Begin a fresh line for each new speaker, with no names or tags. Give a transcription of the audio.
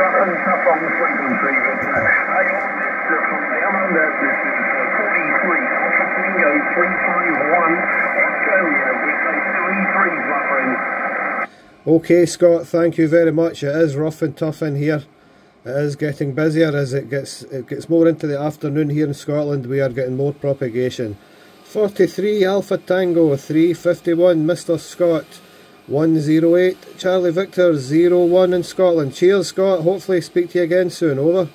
is a bit rough and tough on the frequency, but hey, all this from down under, this is 43 Alpha Tango 351 Australia with a 3-3.
Okay, Scott, thank you very much. It is rough and tough in here. It is getting busier as it gets it gets more into the afternoon here in Scotland. We are getting more propagation. 43 Alpha Tango 351 Mr. Scott 108 Charlie Victor 01 in Scotland. Cheers Scott, hopefully speak to you again soon. Over.